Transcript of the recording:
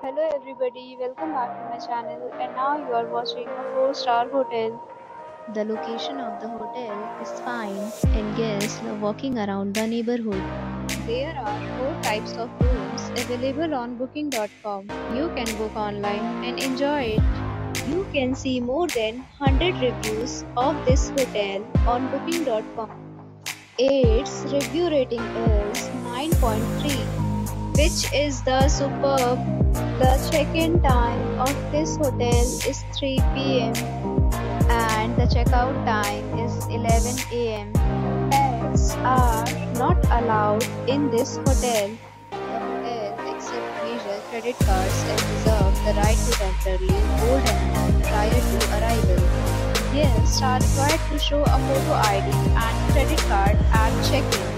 Hello everybody, welcome back to my channel and now you are watching a 4 star hotel. The location of the hotel is fine and guests love walking around the neighborhood. There are 4 types of rooms available on booking.com. You can book online and enjoy it. You can see more than 100 reviews of this hotel on booking.com. Its review rating is 9.3 which is the superb. The check-in time of this hotel is 3 pm and the checkout time is 11 am. Pets are not allowed in this hotel. The hotel accepts major credit cards and reserves the right to temporarily hold an prior to arrival. Guests are required to show a photo ID and credit card at check-in.